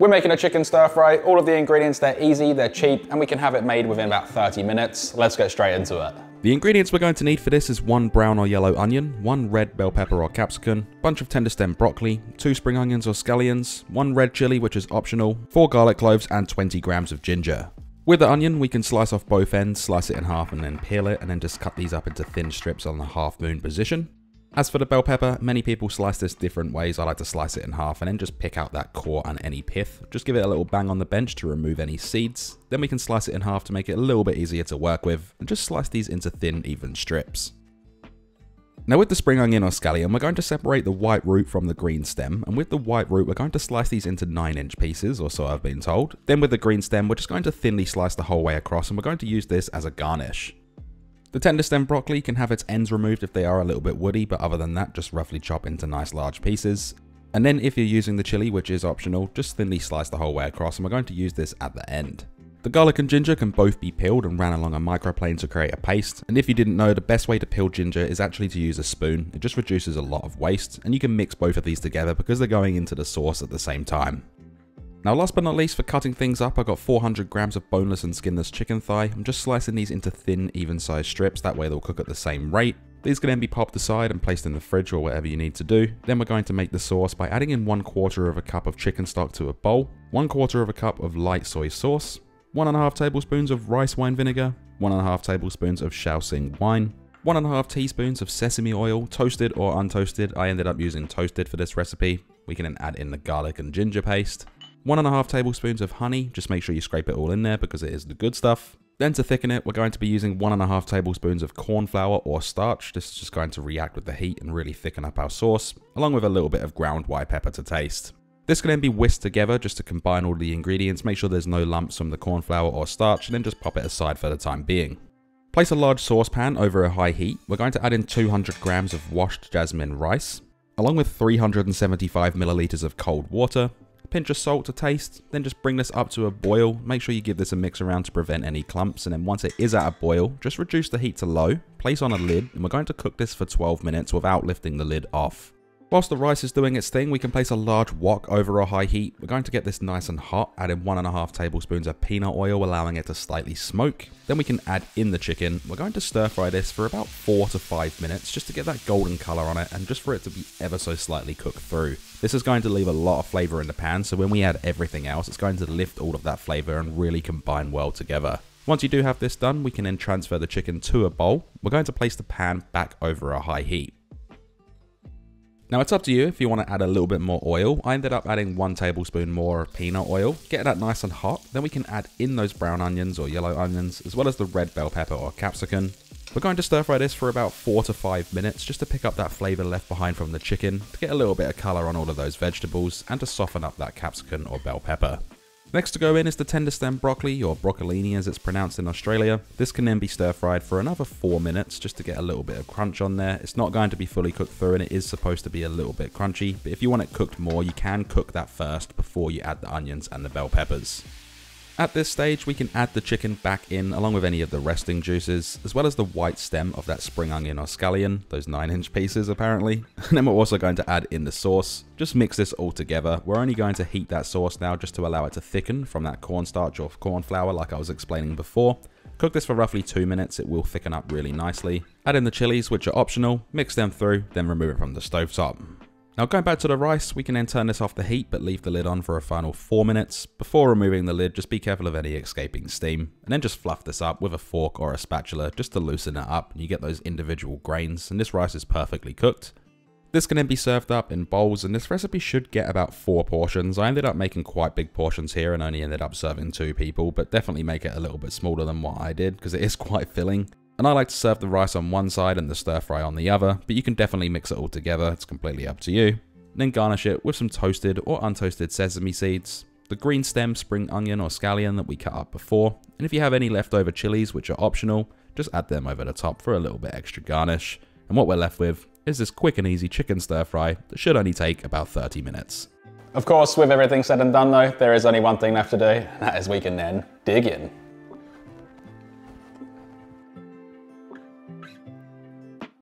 We're making a chicken stir fry. All of the ingredients, they're easy, they're cheap, and we can have it made within about 30 minutes. Let's get straight into it. The ingredients we're going to need for this is one brown or yellow onion, one red bell pepper or capsicum, bunch of tender stem broccoli, two spring onions or scallions, one red chili which is optional, four garlic cloves and 20 grams of ginger. With the onion, we can slice off both ends, slice it in half and then peel it, and then just cut these up into thin strips on the half moon position. As for the bell pepper, many people slice this different ways. I like to slice it in half and then just pick out that core and any pith. Just give it a little bang on the bench to remove any seeds. Then we can slice it in half to make it a little bit easier to work with and just slice these into thin, even strips. Now with the spring onion or scallion, we're going to separate the white root from the green stem, and with the white root, we're going to slice these into 9 inch pieces, or so I've been told. Then with the green stem, we're just going to thinly slice the whole way across, and we're going to use this as a garnish. The tender stem broccoli can have its ends removed if they are a little bit woody, but other than that, just roughly chop into nice large pieces. And then if you're using the chili, which is optional, just thinly slice the whole way across, and we're going to use this at the end. The garlic and ginger can both be peeled and ran along a microplane to create a paste, and if you didn't know, the best way to peel ginger is actually to use a spoon, it just reduces a lot of waste, and you can mix both of these together because they're going into the sauce at the same time. Now last but not least for cutting things up, I got 400 grams of boneless and skinless chicken thigh. I'm just slicing these into thin, even sized strips, that way they'll cook at the same rate. These can then be popped aside and placed in the fridge or whatever you need to do. Then we're going to make the sauce by adding in one quarter of a cup of chicken stock to a bowl, one quarter of a cup of light soy sauce, one and a half tablespoons of rice wine vinegar, one and a half tablespoons of Shaoxing wine, one and a half teaspoons of sesame oil, toasted or untoasted. I ended up using toasted for this recipe. We can then add in the garlic and ginger paste, one and a half tablespoons of honey, just make sure you scrape it all in there because it is the good stuff. Then to thicken it, we're going to be using one and a half tablespoons of corn flour or starch. This is just going to react with the heat and really thicken up our sauce, along with a little bit of ground white pepper to taste. This can then be whisked together just to combine all the ingredients, make sure there's no lumps from the corn flour or starch, and then just pop it aside for the time being. Place a large saucepan over a high heat. We're going to add in 200 grams of washed jasmine rice, along with 375 milliliters of cold water, pinch of salt to taste, then just bring this up to a boil. Make sure you give this a mix around to prevent any clumps, and then once it is at a boil, just reduce the heat to low, place on a lid, and we're going to cook this for 12 minutes without lifting the lid off. Whilst the rice is doing its thing, we can place a large wok over a high heat. We're going to get this nice and hot, add in one and a half tablespoons of peanut oil, allowing it to slightly smoke. Then we can add in the chicken. We're going to stir fry this for about four to five minutes, just to get that golden color on it, and just for it to be ever so slightly cooked through. This is going to leave a lot of flavor in the pan, so when we add everything else, it's going to lift all of that flavor and really combine well together. Once you do have this done, we can then transfer the chicken to a bowl. We're going to place the pan back over a high heat. Now it's up to you if you want to add a little bit more oil. I ended up adding one tablespoon more peanut oil. Get that nice and hot. Then we can add in those brown onions or yellow onions, as well as the red bell pepper or capsicum. We're going to stir fry this for about 4 to 5 minutes just to pick up that flavour left behind from the chicken, to get a little bit of colour on all of those vegetables, and to soften up that capsicum or bell pepper. Next to go in is the tender stem broccoli, or broccolini as it's pronounced in Australia. This can then be stir fried for another 4 minutes just to get a little bit of crunch on there. It's not going to be fully cooked through and it is supposed to be a little bit crunchy, but if you want it cooked more, you can cook that first before you add the onions and the bell peppers. At this stage, we can add the chicken back in along with any of the resting juices, as well as the white stem of that spring onion or scallion, those 9 inch pieces apparently. And then we're also going to add in the sauce. Just mix this all together. We're only going to heat that sauce now just to allow it to thicken from that cornstarch or corn flour like I was explaining before. Cook this for roughly 2 minutes, it will thicken up really nicely. Add in the chilies, which are optional, mix them through, then remove it from the stove top. Now going back to the rice, we can then turn this off the heat but leave the lid on for a final 4 minutes. Before removing the lid, just be careful of any escaping steam, and then just fluff this up with a fork or a spatula just to loosen it up and you get those individual grains and this rice is perfectly cooked. This can then be served up in bowls and this recipe should get about 4 portions. I ended up making quite big portions here and only ended up serving 2 people, but definitely make it a little bit smaller than what I did because it is quite filling. And I like to serve the rice on one side and the stir fry on the other, but you can definitely mix it all together, it's completely up to you. Then garnish it with some toasted or untoasted sesame seeds, the green stem spring onion or scallion that we cut up before, and if you have any leftover chilies which are optional, just add them over the top for a little bit extra garnish. And what we're left with is this quick and easy chicken stir fry that should only take about 30 minutes. Of course, with everything said and done though, there is only one thing left to do, and that is we can then dig in.